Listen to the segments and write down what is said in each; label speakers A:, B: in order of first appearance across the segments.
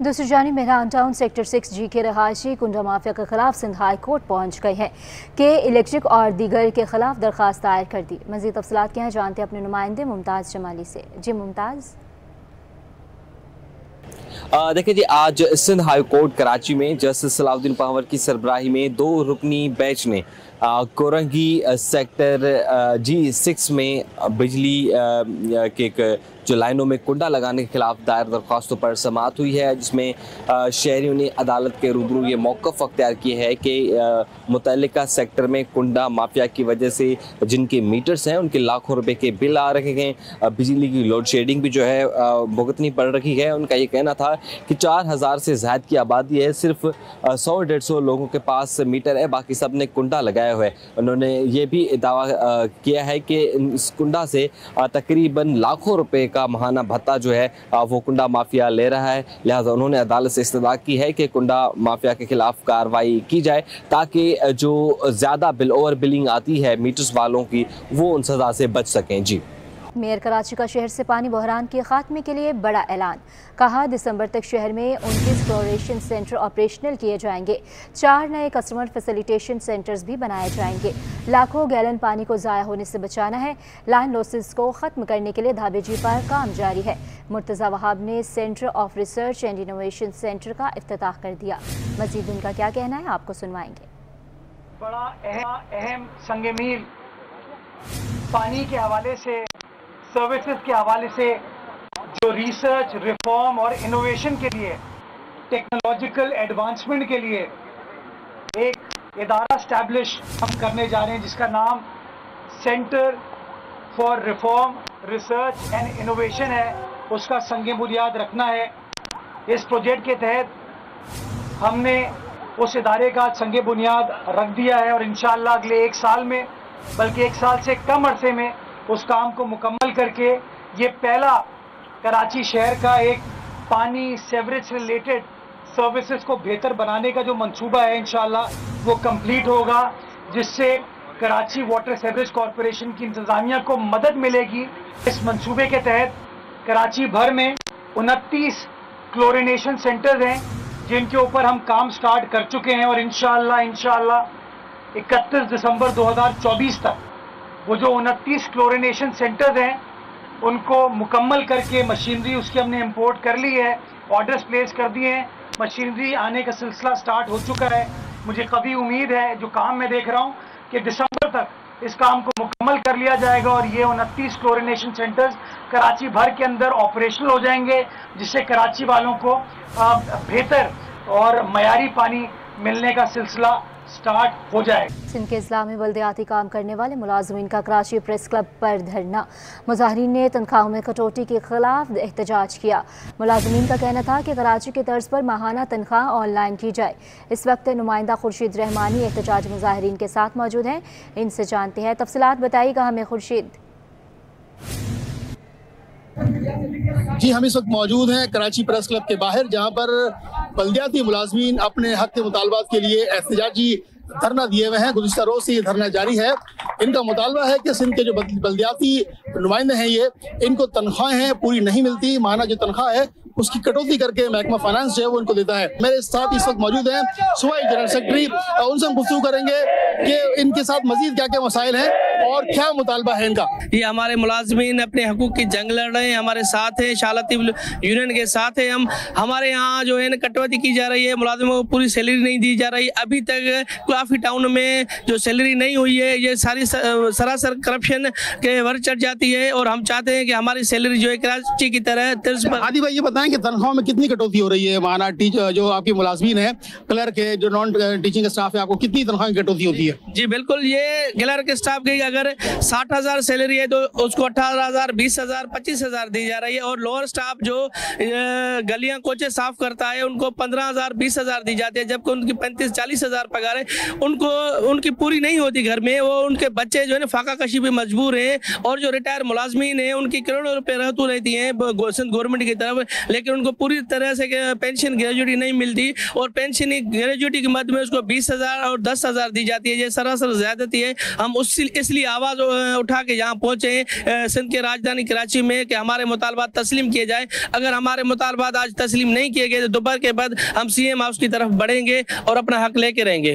A: दूसरी जानी Mehran town sector six G के रहायशी कुंडा माफिया के खिलाफ सिंध हाई कोर्ट पहुँच गए हैं। कि इलेक्ट्रिक और दीगर के खिलाफ दरखास्त दायर कर दी। मजीद तफसलत क्या हैं, जानते अपने नुमाइंदे मुमताज़ जमाली से। जी मुमताज़।
B: देखिए जी, आज सिंध हाई कोर्ट कराची में जस्टिस सलाउद्दीन पावर की सरबराही में दो रुकनी बेंच ने कोरंगी सेक्टर जी सिक्स में बिजली के जो लाइनों में कुंडा लगाने के खिलाफ दायर दरख्वास्तों पर समात हुई है, जिसमें शहरीों ने अदालत के रूबरू ये मौक़ अख्तियार किया है कि मुतल सेक्टर में कुंडा माफिया की वजह से जिनके मीटर्स हैं, उनके लाखों रुपए के बिल आ रहे हैं। बिजली की लोड शेडिंग भी जो है भुगतनी पड़ रही है। उनका ये कहना था कि चार हज़ार से ज़्यादा की आबादी है, सिर्फ़ सौ डेढ़ सौ लोगों के पास मीटर है, बाकी सबने कुंडा लगाया हुआ है। उन्होंने ये भी दावा किया है कि इस कुंडा से तकरीबन लाखों रुपए का महाना भत्ता जो है वो कुंडा माफिया ले रहा है। लिहाजा उन्होंने अदालत से इस्तः की है कि कुंडा माफिया के खिलाफ कार्रवाई की जाए, ताकि जो ज़्यादा बिल, ओवर बिलिंग आती है मीटर्स वालों की, वो उन सज़ा से बच सकें। जी।
A: मेयर कराची का शहर से पानी बहरान के खात्मे के लिए बड़ा ऐलान। कहा, दिसंबर तक शहर में उनतीस क्लोरेशन सेंटर ऑपरेशनल किए जाएँगे। चार नए कस्टमर फैसिलिटेशन सेंटर्स भी बनाए जाएँगे। लाखों गैलन पानी को ज़ाया होने से बचाना है। लाइन लॉसेस को ख़त्म करने के लिए धाबेजी पर काम जारी है। मुर्तज़ा वहाब ने centre of research and innovation centre का अफ्ताह कर दिया। मजीद उनका क्या कहना है, आपको सुनवाएँगे।
C: बड़ा अहम संगमील पानी के हवाले से सर्विसेज़ के हवाले से जो रिसर्च रिफॉर्म और इनोवेशन के लिए टेक्नोलॉजिकल एडवांसमेंट के लिए एक इदारा स्टैब्लिश हम करने जा रहे हैं, जिसका नाम centre for reform, research and innovation है। उसका संग बुनियाद रखना है। इस प्रोजेक्ट के तहत हमने उस इदारे का संग बुनियाद रख दिया है और इन अगले एक साल में, बल्कि एक साल से कम अरसे में, उस काम को मुकम्मल करके ये पहला कराची शहर का एक पानी सेवरेज रिलेटेड सर्विसेज़ को बेहतर बनाने का जो मंसूबा है इनशाला वो कंप्लीट होगा, जिससे कराची वाटर सेवरेज कॉरपोरेशन की इंतज़ामिया को मदद मिलेगी। इस मंसूबे के तहत कराची भर में उनतीस क्लोरिनेशन सेंटर्स हैं, जिनके ऊपर हम काम स्टार्ट कर चुके हैं और इनशाला इनशाला इकतीस दिसंबर 2024 तक वो जो उनतीस क्लोरिनेशन सेंटर्स हैं, उनको मुकम्मल करके मशीनरी उसकी हमने इंपोर्ट कर ली है ऑर्डर्स प्लेस कर दिए हैं। मशीनरी आने का सिलसिला स्टार्ट हो चुका है। मुझे कभी उम्मीद है, जो काम मैं देख रहा हूँ, कि दिसंबर तक इस काम को मुकम्मल कर लिया जाएगा और ये उनतीस क्लोरिनेशन सेंटर्स कराची भर के अंदर ऑपरेशनल हो जाएँगे, जिससे कराची वालों को बेहतर और मयारी पानी मिलने का सिलसिला स्टार्ट हो जाए।
A: सिंध के इस्लामी बल्दियाती काम करने वाले मुलाजमीन का कराची प्रेस क्लब पर धरना। मुजाहरीन ने तनख्वाहों में कटौती के खिलाफ एहतजाज किया। मुलाजमीन का कहना था कि कराची के तर्ज पर माहाना तनख्वाह ऑनलाइन की जाए। इस वक्त नुमाइंदा खुर्शीद रहमानी एहतजाज मुजाहरीन के साथ मौजूद हैं। इनसे जानते हैं तफसलत बताइएगा हमें खुर्शीद।
D: जी हम इस वक्त मौजूद हैं कराची प्रेस क्लब के बाहर जहाँ पर बल्दियाती मुलाजमीन अपने हक के मुतालबात के लिए एहतजाजी धरना दिए हुए हैं। गुजशत रोज से ये धरना जारी है। इनका मुतालबा है कि सिंध के जो बल्दियाती नुमाइंदे हैं ये, इनको तनख्वाहें हैं, पूरी नहीं मिलती। माना जो तनख्वाह है उसकी कटौती करके महकमा फाइनेंस जो है वो उनको देता है। मेरे साथ इस वक्त मौजूद हैं सुबह जनरल सेक्रेटरी उनसे हम गुफ्तू करेंगे कि इनके साथ मजीद क्या क्या मसाइल हैं और क्या मुतालबा है इनका।
E: ये हमारे मुलाजमीन अपने हकूक की जंग लड़ रहे हैं हमारे साथ है शालती यूनियन के साथ है। हम हमारे यहाँ जो है ना कटौती की जा रही है मुलाजमों को पूरी सैलरी नहीं दी जा रही। अभी तक काफ़ी टाउन में जो सैलरी नहीं हुई है ये सारी सरासर करप्शन के वर चढ़ जाती है और हम चाहते हैं कि हमारी सैलरी जो है कराची की तरह
D: आदि भाई ये बताएँ कि तनख्वाह में कितनी कटौती हो रही है? माना टीचर जो आपकी मुलाजमीन है, क्लर्क है, जो नॉन टीचिंग स्टाफ है, आपको कितनी तनख्वाह की कटौती होती है?
E: जी, बिल्कुल, ये क्लर्क स्टाफ की अगर साठ हज़ार सैलरी है तो उसको अठारह हज़ार, बीस हज़ार, पच्चीस हज़ार दी जा रही है और लोअर स्टाफ जो गलियाँ कोचे साफ़ करता है, उनको पंद्रह हज़ार, बीस हज़ार दी जाती है, जबकि उनकी पैंतीस, चालीस हज़ार पगार है। उनको, उनकी पूरी नहीं होती घर में, वो उनके बच्चे जो है ना, फाका कशी भी मजबूर है और जो रिटायर मुलाजमीन है, उनकी करोड़ों रुपए रहती है गवर्नमेंट की तरफ़। लेकिन उनको पूरी तरह से पेंशन ग्रेजुएटी नहीं मिलती और पेंशन ग्रेजुएटी की मद में उसको बीस हज़ार और दस हज़ार दी जाती है, ये सरासर ज्यादती है हम उस, इसलिए आवाज़ उठा के यहाँ पहुँचे सिंध के राजधानी कराची में कि हमारे मुतालबात तस्लीम किए जाए। अगर हमारे मुतालबात आज तस्लीम नहीं किए गए तो दोपहर के बाद हम सी एम हाउस की तरफ़ बढ़ेंगे और अपना हक लेके रहेंगे।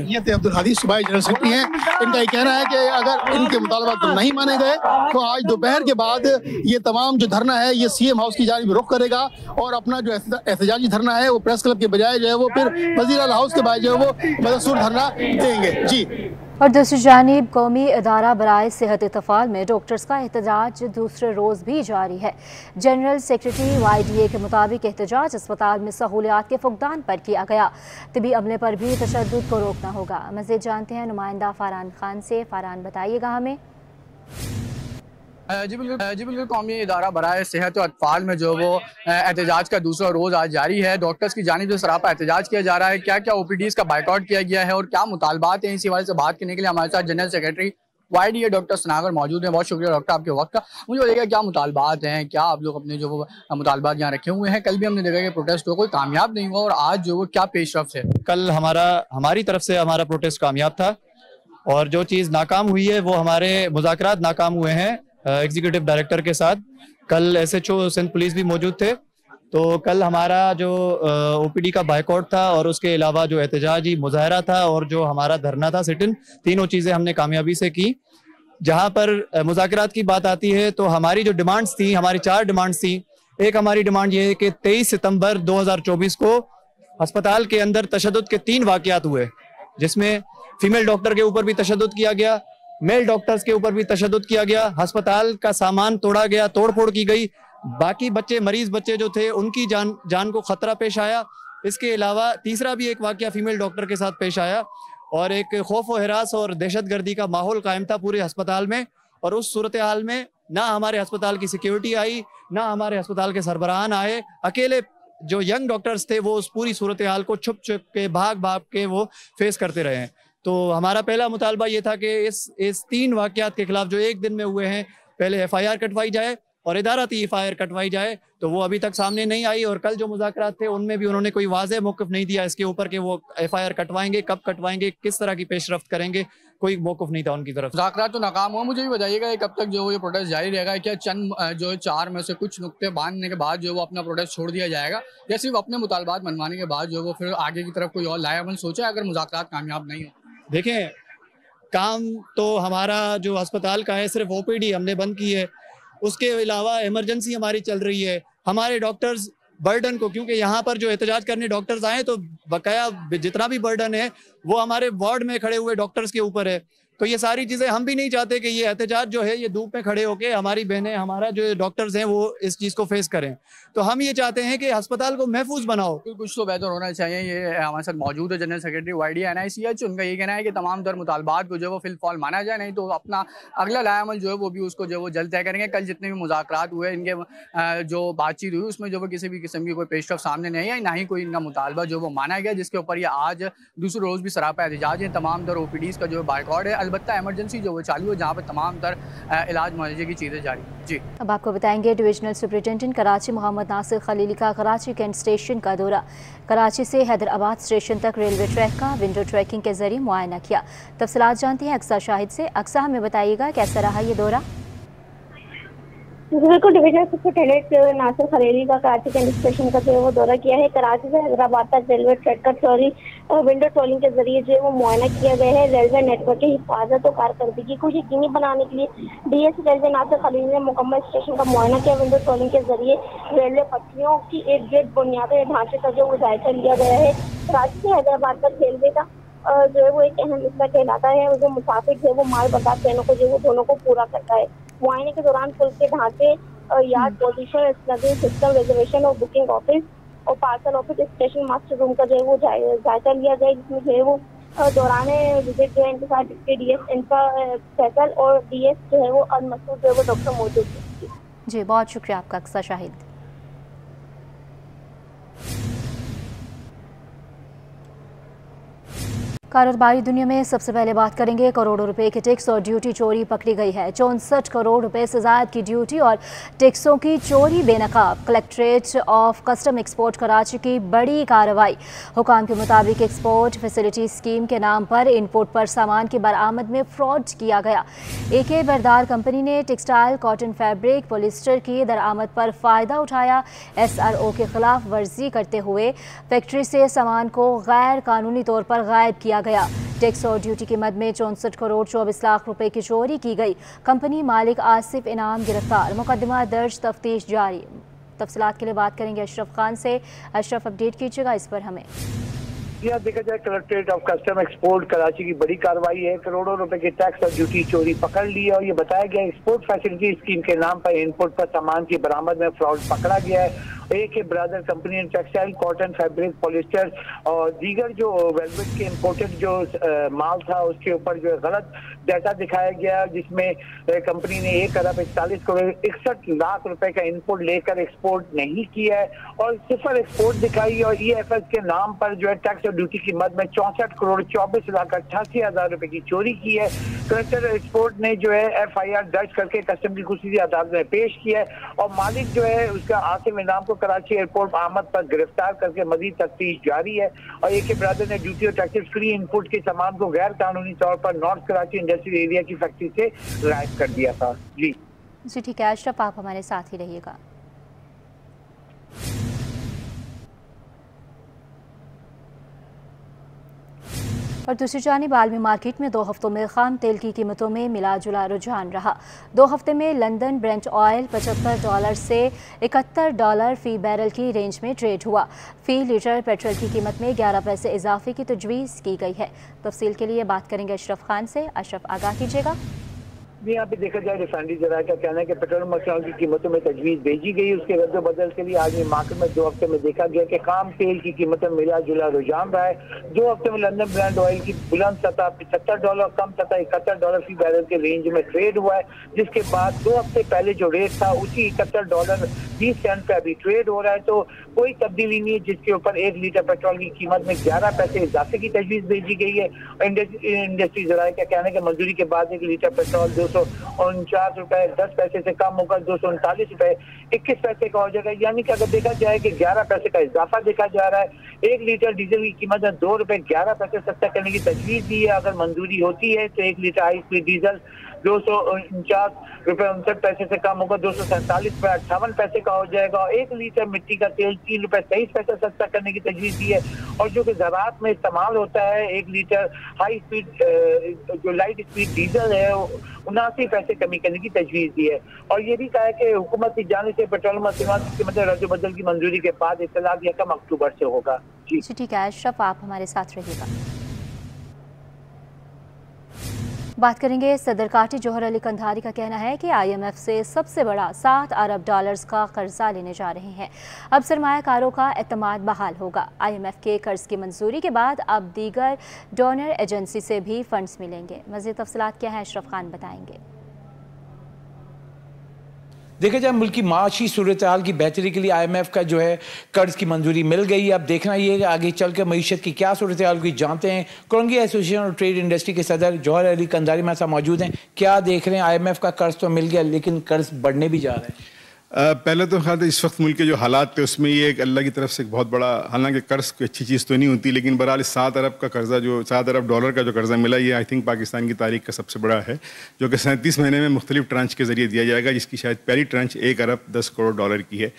D: इनका ये कहना है कि अगर इनके मुतालबात नहीं माने गए तो आज दोपहर के बाद ये तमाम जो धरना है, ये सीएम हाउस की जानब रुख करेगा और अपना जो एहतजाजी धरना है, वो प्रेस क्लब के बजाय जो है वो फिर वज़ीर हाउस के बजाय जो है वो मदसूर धरना देंगे। जी।
A: और दूसरी जानब, कौमी अदारा बरए सेहत इतफाल में डॉक्टर्स का एहतजाज दूसरे रोज़ भी जारी है। General secretary Y D A के मुताबिक एहतजाज अस्पताल में सहूलियात के फुकदान पर किया गया। तबी अमले पर भी तशद को रोकना होगा। मज़ीद जानते हैं नुमाइंदा फ़ारान खान से। फ़ारान बताइएगा हमें।
F: जी बिल्कुल जी बिल्कुल, कौमी इदारा बरए सेहत और अतफाल में जो वो एहतजाज का दूसरा रोज़ आज जारी है। डॉक्टर्स की जानब से सरापा एहतजाज किया जा रहा है क्या क्या ओ पी डीज़ का बाइकआउट किया गया है और क्या मुतालबात हैं? इसी हवाले से बात करने के लिए हमारे साथ general secretary Y D doctor सनागर मौजूद हैं। बहुत शुक्रिया डॉक्टर आपके वक्त का। मुझे बताइएगा, क्या मुतालबात हैं? क्या आप लोग अपने जो मुतालबात यहाँ रखे हुए हैं? कल भी हमने देखा कि प्रोटेस्ट हो कोई कामयाब नहीं हुआ और आज जो वो, क्या पेश पेशरफ है?
G: कल हमारा, हमारी तरफ़ से हमारा प्रोटेस्ट कामयाब था और जो चीज़ नाकाम हुई है, वो हमारे मुजाकर नाकाम हुए हैं। एग्जीक्यूटिव डायरेक्टर के साथ। कल S H O Sindh police भी मौजूद थे। तो कल हमारा जो ओपीडी का बाइकआउट था और उसके अलावा जो एहतजाजी मुजाहरा था और जो हमारा धरना था सिटिन तीनों चीज़ें हमने कामयाबी से की। जहाँ पर मुजाकर की बात आती है तो हमारी जो डिमांड्स थी, हमारी चार डिमांड्स थी। एक हमारी डिमांड ये है कि 23 सितंबर 2024 को अस्पताल के अंदर तशद के तीन वाकयात हुए, जिसमें फीमेल डॉक्टर के ऊपर भी तशद किया गया। मेल डॉक्टर्स के ऊपर भी तशद किया गया। अस्पताल का सामान तोड़ा गया, तोड़फोड़ की गई। बाकी बच्चे, मरीज़ बच्चे जो थे, उनकी जान जान को खतरा पेश आया। इसके अलावा तीसरा भी एक वाक्य फीमेल डॉक्टर के साथ पेश आया और एक खौफ व हरास और दहशत गर्दी का माहौल कायम था पूरे अस्पताल में और उस सूरत हाल में ना हमारे अस्पताल की सिक्योरिटी आई, ना हमारे अस्पताल के सरबराहान आए। अकेले जो यंग डॉक्टर्स थे, वो उस पूरी सूरत हाल को छुप छुप के भाग भाग के वो फेस करते रहे हैं। तो हमारा पहला मुतालबा ये था कि इस इस तीन वाक़ात के खिलाफ जो एक दिन में हुए हैं, पहले एफ़ आई आर कटवाई जाए और इदारती एफ़ आई आर कटवाई जाए तो वो अभी तक सामने नहीं आई और कल जो मुजाकर थे, उनमें भी उन्होंने कोई वाज मौकफ नहीं दिया इसके ऊपर कि वो एफ़ आई आर कटवाएँगे, कब कटवाएँगे, किस तरह की पेशरफ करेंगे, कोई मौकफ नहीं था उनकी तरफ़
F: मुजाकर तो नाकाम हुआ। मुझे भी बताइएगा कब तक जो ये प्रोटेस्ट जारी रहेगा, क्या चंद जो चार में से कुछ नुकते बांधने के बाद जो वो अपना प्रोटेस्ट छोड़ दिया जाएगा, या सिर्फ़ अपने मुतालबात मनवाने के बाद जो वो फिर आगे की तरफ़ कोई और लायामल सोचा, अगर मुजाकर कामयाब नहीं हो?
G: देखें, काम तो हमारा जो अस्पताल का है, सिर्फ़ ओपीडी हमने बंद की है। उसके अलावा इमरजेंसी हमारी चल रही है। हमारे डॉक्टर्स बर्डन को, क्योंकि यहाँ पर जो एहतजाज करने डॉक्टर्स आए तो बकाया जितना भी बर्डन है, वो हमारे वार्ड में खड़े हुए डॉक्टर्स के ऊपर है। तो ये सारी चीज़ें हम भी नहीं चाहते कि ये एहतजाज जो है, ये धूप में खड़े होकर हमारी बहनें, हमारा जो डॉक्टर्स हैं, वो इस चीज़ को फेस करें। तो हम ये चाहते हैं कि अस्पताल को महफूज बनाओ।
F: कुछ तो बेहतर होना चाहिए। ये हमारे साथ मौजूद है general secretary Y D N I C H उनका ये कहना है कि तमाम दर मुतालबात को जो वो फिलफॉल माना जाए, नहीं तो अपना अगला लायामल जो है वो भी उसको जो वो जल्द तय करेंगे। कल जितने भी मुजाकर हुए, इनके जो बातचीत हुई, उसमें जो वो किसी भी किस्म की कोई पेशरफ सामने नहीं आई, ना ही कोई इनका मुतालबा जो वो माना गया, जिसके ऊपर ये आज दूसरे रोज़ भी सरापा एहतजाज है। तमाम दर ओ पी डीज़ का जो बाइकआउट है। अलबत्त एमरजेंसी जो वो चालू है, जहाँ पर तमाम तर इलाज मुआवजे की चीज़ें जारी जी।
A: अब आपको बताएँगे डिविजनल सुप्रिटेंडेंट कराची मोहम्मद नासिर खलीली का कराची कैंट स्टेशन का दौरा। कराची से हैदराबाद स्टेशन तक रेलवे ट्रैक का विंडो ट्रैकिंग के ज़रिए मुआयना किया। तफसलात जानती हैं अक्सा शाहिद से। अक्सा, हमें बताइएगा, कैसा रहा यह दौरा?
H: बिल्कुल डिवीज़न सुपरिटेंडेंट नासिर खरेली का कराची कैंट स्टेशन का जो है वो दौरा किया है। कराची से हैदराबाद तक रेलवे ट्रैक का चोरी विंडो ट्रोलिंग के ज़रिए जो है वो मुआयना किया गया है। रेलवे नेटवर्क की हिफाजत और कारकर्दगी को यकीनी बनाने के लिए डीएस रेलवे नासिर खलील ने मुकम्मल स्टेशन का मुआयना किया। विंडो ट्रोलिंग के ज़रिए रेलवे पटरियों की एक गेट बुनियादी ढांचे का जो जायजा लिया गया है। कराची से हैदराबाद तक रेलवे का जो है वो एक अहम हिस्सा कहलाता है जो मुसाफिर है वो माल बता ट्रेनों को जो है वो दोनों को पूरा करता है। मुआयने के दौरान पुल के ढांचे यार्ड पोजिशन सिस्टम रिजर्वेशन और बुकिंग ऑफ़िस और parcel office station master room का जो है वो जायजा लिया जाए जिसमें जो है वो दौरान विज़िट जो है इनके साथ डिप्टी डी एस इनका फैसल और डी एस जो है वो अलमसूद जो है वो डॉक्टर मौजूद
A: जी बहुत शुक्रिया आपका अक्सर शाहिद। कारोबारी दुनिया में सबसे पहले बात करेंगे, करोड़ों रुपए की टैक्स और ड्यूटी चोरी पकड़ी गई है। चौंसठ करोड़ रुपए से ज़्यादा की ड्यूटी और टैक्सों की चोरी बेनकाब। Collectorate of custom export Karachi की बड़ी कार्रवाई। हुकाम के मुताबिक एक्सपोर्ट फैसिलिटी स्कीम के नाम पर इनपुट पर सामान की बरामद में फ्रॉड किया गया। ए के बरदार कंपनी ने टेक्सटाइल, कॉटन फैब्रिक पोलिस्टर की दरामद पर फ़ायदा उठाया। एस आर ओ के खिलाफ वर्जी करते हुए फैक्ट्री से सामान को गैर कानूनी तौर पर गायब किया गया। टैक्स और ड्यूटी की मद में चौंसठ करोड़ चौबीस लाख रुपए की चोरी की गई। कंपनी मालिक आसिफ इनाम गिरफ़्तार। मुकदमा दर्ज तफ्तीश जारी। तफसलात के लिए बात करेंगे अशरफ खान से। अशरफ, अपडेट कीजिएगा इस पर हमें।
I: यहाँ देखा जाए collectorate of custom export Karachi की बड़ी कार्रवाई है। करोड़ों रुपए के टैक्स और ड्यूटी चोरी पकड़ ली है और ये बताया गया एक्सपोर्ट फैसिलिटी स्कीम के नाम पर इनपुट पर सामान की बरामद में फ्रॉड पकड़ा गया है। ए के ब्रादर कंपनी ने टेक्सटाइल कॉटन फैब्रिक पॉलिस्टर और दीगर जो वेलवेट के इम्पोर्टेड जो माल था, उसके ऊपर जो है गलत डाटा दिखाया गया, जिसमें कंपनी ने एक अरब इकतालीस करोड़ इकसठ लाख रुपए का इनपुट लेकर एक्सपोर्ट नहीं किया है, और सिफर एक्सपोर्ट दिखाई, और ई एफ़ एस के नाम पर जो है टैक्स और ड्यूटी की मद में चौसठ करोड़ चौबीस लाख अट्ठासी हज़ार रुपए की चोरी की है। कलेक्टर एक्सपोर्ट ने जो है एफ़ आई आर दर्ज करके कस्टम की खुशी अदालत में पेश किया है, और मालिक जो है उसका आसिम इनाम को कराची एयरपोर्ट आमद पर गिरफ़्तार करके मजीद तफ्तीश जारी है और एक ब्रादर ने ड्यूटी और टैक्सेस फ्री इनपुट के सामान को गैर कानूनी तौर पर नॉर्थ कराची इंडस्ट्रियल एरिया की फैक्ट्री से गायब कर दिया था। जी।
A: जी, ठीक है, अशरफ, आप हमारे साथ ही रहिएगा। और दूसरी जानब आलमी मार्केट में दो हफ्तों में खाम तेल की कीमतों में मिला जुला रुझान रहा। दो हफ़्ते में लंदन ब्रेंट ऑयल पचहत्तर डॉलर से इकहत्तर डॉलर फ़ी बैरल की रेंज में ट्रेड हुआ। फ़ी लीटर पेट्रोल की कीमत में ग्यारह पैसे इजाफे की तजवीज़ की गई है। तफसील के लिए बात करेंगे अशरफ खान से। अशरफ, आगाह कीजिएगा।
I: भी यहाँ पे देखा जाए, रिफाइनरी जरा का कहना है कि पेट्रोल मसालों की कीमतों में तजवीज़ भेजी गई, उसके रद्द बदल के लिए आज मार्केट में दो हफ़्ते में देखा गया कि काम तेल की कीमतें मिला जुला रुझान रहा है। दो हफ़्ते में लंदन ब्रांड ऑयल की बुलंद सतह पचहत्तर डॉलर, कम सतह इकहत्तर डॉलर फ़ी बैरल के रेंज में ट्रेड हुआ है, जिसके बाद दो हफ़्ते पहले जो रेट था, उसी इकहत्तर डॉलर बीस सेंट पे अभी ट्रेड हो रहा है। तो कोई तब्दीली नहीं है, जिसके ऊपर एक लीटर पेट्रोल की कीमत में ग्यारह पैसे इजाफे की तजवीज़ भेजी गई है। इंडस्ट्री जराये का कहना है कि मंजूरी के बाद एक लीटर पेट्रोल दो सौ उनचास रुपए, दस पैसे से कम होकर दो सौ उनतालीस रुपए। इक्कीस पैसे का हो जाएगा। यानी कि अगर देखा जाए कि ग्यारह पैसे का इजाफा देखा जा रहा है, एक लीटर डीजल की कीमत दो रुपए ग्यारह पैसे सस्ता करने की तजवीज दी है। अगर मंजूरी होती है तो एक लीटर हाई स्पीड डीजल दो सौ उनचास रुपए उनसठ पैसे से कम होगा, दो सौ सैंतालीस रुपए अट्ठावन पैसे का हो जाएगा, और एक लीटर मिट्टी का तेल तीन रुपए तेईस पैसे सस्ता करने की तजवीज दी है। और जो कि ज़रात में इस्तेमाल होता है, एक लीटर हाई स्पीड जो लाइट स्पीड डीजल है उनासी पैसे कमी करने की तजवीज़ दी है। और ये भी कहा है कि हुकूमत की जाने से पेट्रोल मसीमात की रद्द बदल की मंजूरी के बाद इतलाक यकम अक्टूबर से होगा।
A: जी, ठीक है, अशरफ, आप हमारे साथ रहिएगा। बात करेंगे सदर काटी जौहर अली कंधारी का कहना है कि आईएमएफ से सबसे बड़ा सात अरब डॉलर्स का कर्जा लेने जा रहे हैं। अब सरमाकारों का अतमाद बहाल होगा। आईएमएफ के कर्ज की मंजूरी के बाद अब दीगर डोनर एजेंसी से भी फंड्स मिलेंगे। मजीद तफसलत क्या है, अशरफ खान बताएँगे।
J: देखा जाए, मुल्क की माशी सूरत हाल की बेहतरी के लिए आई एम एफ़ का जो है कर्ज की मंजूरी मिल गई अब देखना ये आगे चल कर मीशत की क्या सूरत हाल की जानते हैं। कोरंगी एसोसिएशन और ट्रेड इंडस्ट्री के सदर जौहर अली कंदारी में ऐसा मौजूद हैं। क्या देख रहे हैं? आई एम एफ़ का कर्ज तो मिल गया, लेकिन कर्ज बढ़ने भी जा रहे हैं।
K: पहले तो ख्याल इस वक्त मुल्क के जो हालात थे, उसमें ये एक अल्लाह की तरफ़ से एक बहुत बड़ा, हालाँकि कर्ज कोई अच्छी चीज़ तो नहीं होती, लेकिन बहरहाल सात अरब का कर्जा जो, सात अरब डॉलर का जो कर्जा मिला, ये आई थिंक पाकिस्तान की तारीख का सबसे बड़ा है, जो कि सैंतीस महीने में मुख्तलिफ़ ट्रांच के ज़रिए दिया जाएगा, जिसकी शायद पहली ट्रांच एक अरब दस करोड़ डॉलर की है।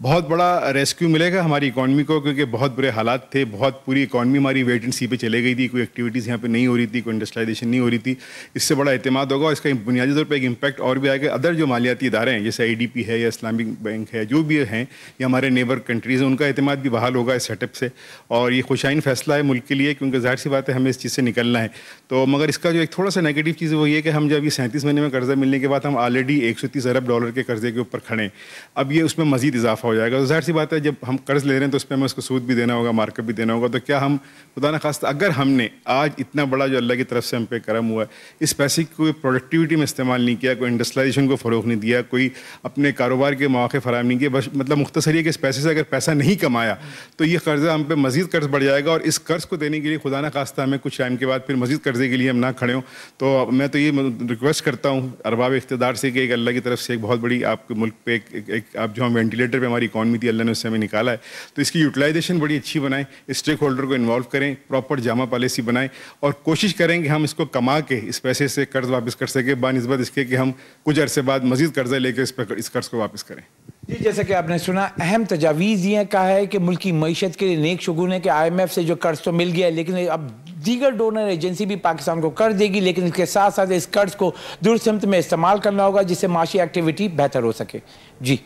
K: बहुत बड़ा रेस्क्यू मिलेगा हमारी इकॉनमी को, क्योंकि बहुत बुरे हालात थे, बहुत पूरी इकॉनमी हमारी वेट एंड सी पे चले गई थी, कोई एक्टिविटीज़ यहाँ पे नहीं हो रही थी, कोई इंडस्ट्रियलाइजेशन नहीं हो रही थी। इससे बड़ा अहतमाद होगा इसका बुनियादी तौर पर एक इम्पैक्ट और भी आएगा। अदर जो मालियाती इदारे हैं, जैसे आई है या इस्लामिक बैंक है, जो भी हैं, या हमारे नेबर कंट्रीज़ हैं, उनका अहतमाद भी बहाल होगा इस सेटअप से। और ये खुशाइन फैसला है मुल्क के लिए, क्योंकि ज़ाहिर सी बात है हमें इस चीज़ से निकलना है। तो मगर इसका जो एक थोड़ा सा नेगेटिव चीज़ वो ये कि हम जब ये सैंतीस महीने में कर्जा मिलने के बाद हम ऑलरेडी एक सौ तीस अरब डॉलर के कर्जे के ऊपर खड़े अब ये उसमें मजीद इजाफा हो जाएगा। तो ज़ाहिर सी बात है जब हम कर्ज ले रहे हैं तो उस पर हमें उसको सूद भी देना होगा मार्कअप भी देना होगा। तो क्या हम खुदा न खास अगर हमने आज इतना बड़ा जो अल्लाह की तरफ़ से हम पे करम हुआ है इस पैसे की कोई प्रोडक्टिविटी में इस्तेमाल नहीं किया कोई इंडस्ट्रियलाइजेशन को फ़रोग नहीं दिया कोई अपने कारोबार के मौके फराम नहीं किए बस मतलब मुख्तसर ये कि इस पैसे से अगर पैसा नहीं कमाया तो ये कर्जा हम पे मजीद कर्ज बढ़ जाएगा। और इस कर्ज को देने के लिए खुदा न खास्ता हमें कुछ टाइम के बाद फिर मजीद कर्जे के लिए हम ना खड़े हों। तो मैं तो ये रिक्वेस्ट करता हूँ अरबाब इकतदार से कि एक अल्लाह की तरफ़ से एक बहुत बड़ी आपके मुल्क पे एक, एक, एक आप जो हम वेंटिलेटर पर हमारी इकॉनमी थी अल्लाह ने उससे हमें निकाला है। तो इसकी यूटिलाइजेशन बड़ी अच्छी बनाएँ स्टेक होल्डर को इन्वॉल्व करें प्रॉपर जामा पॉलिसी बनाएँ और कोशिश करें कि हम इसको कमा के इस पैसे से कर्ज वापस कर सकें बानस्बत इसके कि हम कुछ अरसे बाद मजीद कर्जा लेकर इस, पर इस कर्ज को वापस करें।
J: जी जैसे कि आपने सुना अहम तजावीज़ ये कहा है कि मुल्क की मीशत के लिए नेक शगुन है कि आई एम एफ़ से जो कर्ज तो मिल गया है लेकिन अब दीगर डोनर एजेंसी भी पाकिस्तान को कर्ज देगी लेकिन इसके साथ साथ इस कर्ज को दुरुस्त में इस्तेमाल करना होगा जिससे माशी एक्टिविटी बेहतर हो सके। जी।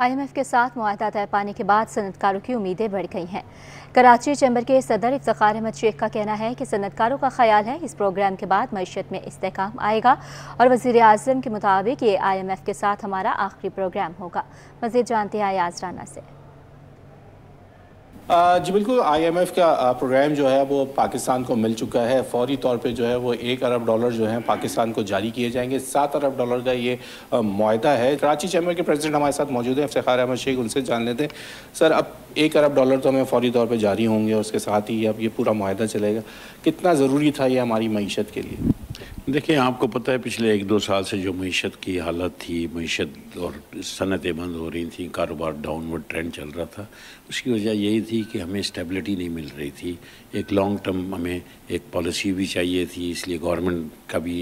A: आईएमएफ के साथ माहदा तय पाने के बाद सनतकारों की उम्मीदें बढ़ गई हैं। कराची चैम्बर के सदर इफ्तार अहमद शेख का कहना है कि सनतकारों का ख्याल है, इस प्रोग्राम के बाद मीशत में इसकाम आएगा और वज़ीर अजम के मुताबिक ये आई एम एफ़ के साथ हमारा आखिरी प्रोग्राम होगा। मजीद जानते हैं आयाज राना से।
L: जी बिल्कुल आईएमएफ का प्रोग्राम जो है वो पाकिस्तान को मिल चुका है। फौरी तौर पे जो है वो एक अरब डॉलर जो है पाकिस्तान को जारी किए जाएँगे। सात अरब डॉलर का ये माहा है। कराची चैम्बर के प्रेसिडेंट हमारे साथ मौजूद हैं इफ्तार अहमद शेख, उनसे जान लेते हैं। सर, अब एक अरब डॉलर तो हमें फौरी तौर पर जारी होंगे उसके साथ ही अब ये पूरा माहा चलेगा। कितना ज़रूरी था ये हमारी मीशत के लिए?
M: देखिए, आपको पता है, पिछले एक दो साल से जो मीशत की हालत थी, मीशत और सनतें बंद हो रही थी, कारोबार डाउनवर्ड ट्रेंड चल रहा था, उसकी वजह यही थी कि हमें स्टेबिलिटी नहीं मिल रही थी। एक लॉन्ग टर्म हमें एक पॉलिसी भी चाहिए थी, इसलिए गवर्नमेंट का भी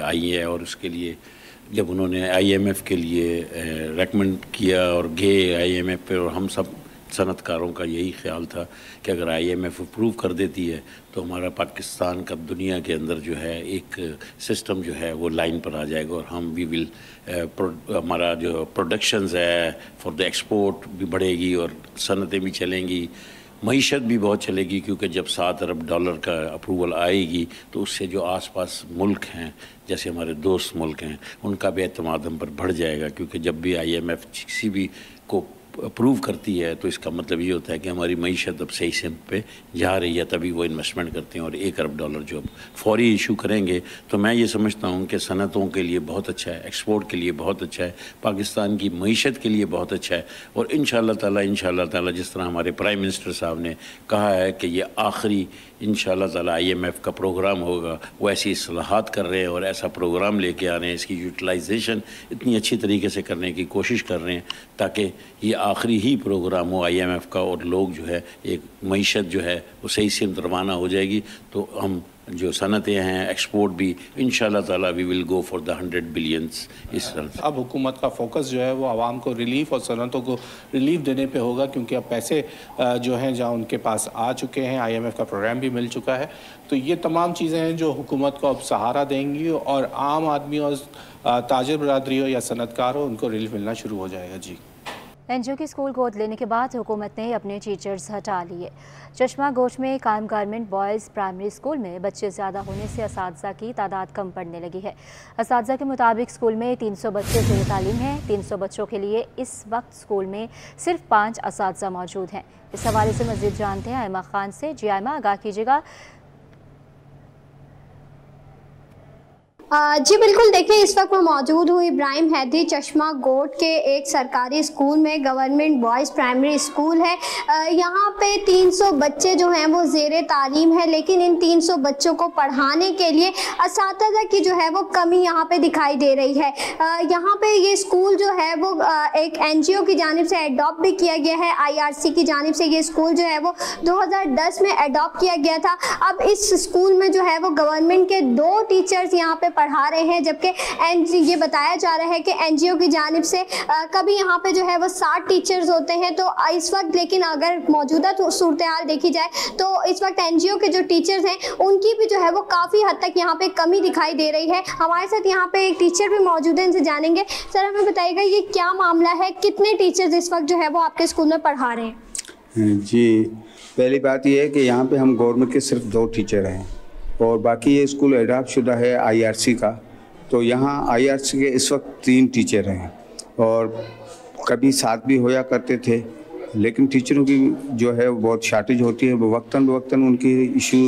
M: आई है और उसके लिए जब उन्होंने आईएमएफ के लिए रेकमेंड किया और गए आईएमएफ पे और हम सब सनतकारों का यही ख्याल था कि अगर आई एम एफ़ अप्रूव कर देती है तो हमारा पाकिस्तान का दुनिया के अंदर जो है एक सिस्टम जो है वो लाइन पर आ जाएगा और हम वी विल हमारा जो प्रोडक्शंस है फॉर द एक्सपोर्ट भी बढ़ेगी और सनतें भी चलेंगी, मीशत भी बहुत चलेगी क्योंकि जब सात अरब डॉलर का अप्रूवल आएगी तो उससे जो आसपास मुल्क हैं, जैसे हमारे दोस्त मुल्क हैं, उनका भी अतमाद हम पर बढ़ जाएगा क्योंकि जब भी आईएमएफ किसी भी को अप्रूव करती है तो इसका मतलब ये होता है कि हमारी मीशत अब सही सिम पे जा रही है, तभी वो इन्वेस्टमेंट करते हैं और एक अरब डॉलर जो अब फौरी इशू करेंगे। तो मैं ये समझता हूँ कि सनतों के लिए बहुत अच्छा है एक्सपोर्ट के लिए बहुत अच्छा है, पाकिस्तान की मीशत के लिए बहुत अच्छा है और इन ताला इन ताला जिस तरह हमारे प्राइम मिनिस्टर साहब ने कहा है कि ये आखिरी इन ताला आई एम एफ़ का प्रोग्राम होगा, वो ऐसी असलाहत कर रहे हैं और ऐसा प्रोग्राम लेके आ रहे हैं, इसकी यूटिलाइजेशन इतनी अच्छी तरीके से करने की कोशिश कर रहे हैं ताकि ये आखिरी ही प्रोग्राम हो आई एम एफ़ का, और लोग जो है, एक मीशत जो है, वो सही से रवाना हो जाएगी। तो हम जो सनतें हैं एक्सपोर्ट भी इन ताला we will go for the hundred billions इस तरह
L: अब हुकूमत का फोकस जो है, वो आवाम को रिलीफ और सनतों को रिलीफ देने पे होगा, क्योंकि अब पैसे जो हैं, जहाँ उनके पास आ चुके हैं आईएमएफ का प्रोग्राम भी मिल चुका है। तो ये तमाम चीज़ें हैं जो हुकूमत को अब सहारा देंगी, और आम आदमी और ताजर बरदरी हो या सनतकार हो, उनको रिलीफ मिलना शुरू हो जाएगा। जी।
A: एनजीओ की स्कूल गोद लेने के बाद हुकूमत ने अपने टीचर्स हटा लिए। चश्मा गोश में कायम गारमेंट बॉयज़ प्राइमरी स्कूल में बच्चे ज़्यादा होने से इस की तादाद कम पड़ने लगी है। इस के मुताबिक स्कूल में 300 बच्चे जेर तालीम हैं। 300 बच्चों के लिए इस वक्त स्कूल में सिर्फ़ पाँच इस मौजूद हैं। इस हवाले से मजीद जानते हैं आयमा खान से। जी आयमा, आगाह कीजिएगा।
N: जी, बिल्कुल, देखिए, इस वक्त मैं मौजूद हूँ इब्राहिम हैदी चश्मा गोट के एक सरकारी स्कूल में, गवर्नमेंट बॉयज़ प्राइमरी स्कूल है। यहाँ पे 300 बच्चे जो हैं, वो जेर तालीम है, लेकिन इन 300 बच्चों को पढ़ाने के लिए इस की जो है, वो कमी यहाँ पे दिखाई दे रही है। यहाँ पे ये स्कूल जो है, वो एक एनजीओ की जानब से अडॉप्ट भी किया गया है आईआरसी की जानब से ये स्कूल जो है, वो दो हज़ार दस में अडॉप्ट किया गया था। अब इस स्कूल में जो है, वो गवर्नमेंट के दो टीचर्स यहाँ पे पढ़ा रहे हैं जबकि एन ये बताया जा रहा है कि एनजीओ की जानब से आ, कभी यहाँ पे जो है वो साठ टीचर्स होते हैं तो इस वक्त लेकिन अगर मौजूदा तो सूरत हाल देखी जाए तो इस वक्त एनजीओ के जो टीचर्स हैं उनकी भी जो है वो काफ़ी हद तक यहाँ पे कमी दिखाई दे रही है। हमारे साथ यहाँ पे एक टीचर भी मौजूद है इनसे जानेंगे। सर हमें बताइएगा ये क्या मामला है? कितने टीचर्स इस वक्त जो है वो आपके स्कूल में पढ़ा रहे हैं?
O: जी पहली बात यह है कि यहाँ पे हम गवर्नमेंट के सिर्फ़ दो टीचर हैं। और बाकी ये स्कूल एडाप्ट शुदा है आईआरसी का। तो यहाँ आईआरसी के इस वक्त तीन टीचर हैं और कभी साथ भी होया करते थे, लेकिन टीचरों की जो है बहुत शार्टेज होती है। वक्ता वक्ता उनकी इशू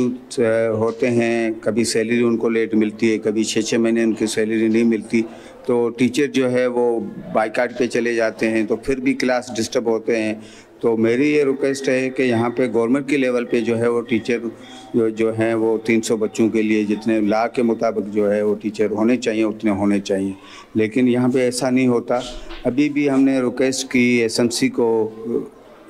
O: होते हैं। कभी सैलरी उनको लेट मिलती है, कभी छः छः महीने उनकी सैलरी नहीं मिलती। तो टीचर जो है वो बाइकाट पे चले जाते हैं तो फिर भी क्लास डिस्टर्ब होते हैं। तो मेरी ये रिक्वेस्ट है कि यहाँ पे गवर्नमेंट के लेवल पे जो है वो टीचर जो जो हैं वो 300 बच्चों के लिए जितने ला के मुताबिक जो है वो टीचर होने चाहिए, उतने होने चाहिए। लेकिन यहाँ पे ऐसा नहीं होता। अभी भी हमने रिक्वेस्ट की एसएमसी को,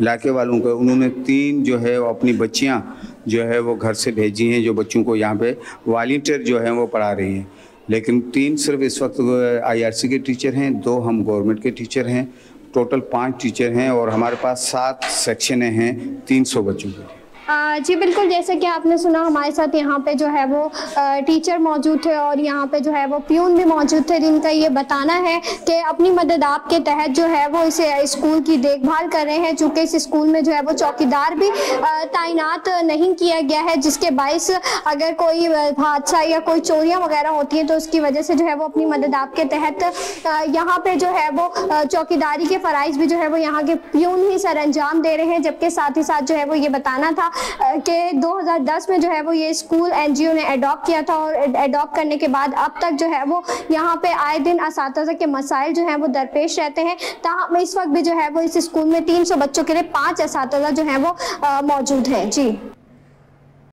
O: इलाके वालों को, उन्होंने तीन जो है वो अपनी बच्चियाँ जो है वो घर से भेजी हैं, जो बच्चों को यहाँ पे वॉल्टियर जो है वो पढ़ा रही हैं। लेकिन तीन सिर्फ़ इस वक्त आईआरसी के टीचर हैं, दो हम गवर्नमेंट के टीचर हैं। टोटल पाँच टीचर हैं और हमारे पास सात सेक्शन हैं, तीन सौ बच्चों के लिए।
N: जी, बिल्कुल, जैसे कि आपने सुना, हमारे साथ यहाँ पे जो है वो टीचर मौजूद थे और यहाँ पे जो है वो प्यून भी मौजूद थे, जिनका ये बताना है कि अपनी मदद आपके तहत जो है वो इसे स्कूल की देखभाल कर रहे हैं, चूँकि इस स्कूल में जो है वो चौकीदार भी तैनात नहीं किया गया है, जिसके बायस अगर कोई हादसा या कोई चोरियाँ वगैरह होती हैं तो उसकी वजह से जो है वो अपनी मदद आपके तहत यहाँ पे जो है वो चौकीदारी के फ़राइज भी जो है वो यहाँ के प्यून ही सर अंजाम दे रहे हैं, जबकि साथ ही साथ जो है वो ये बताना था कि 2010 में जो है वो ये स्कूल एनजीओ ने अडॉप्ट किया था और अडॉप्ट करने के बाद अब तक जो है वो यहाँ पे आए दिन इस के मसाइल जो है वो दरपेश रहते हैं। तहम इस वक्त भी जो है वो इस स्कूल में 300 बच्चों के लिए पाँच इस जो है वो मौजूद हैं। जी।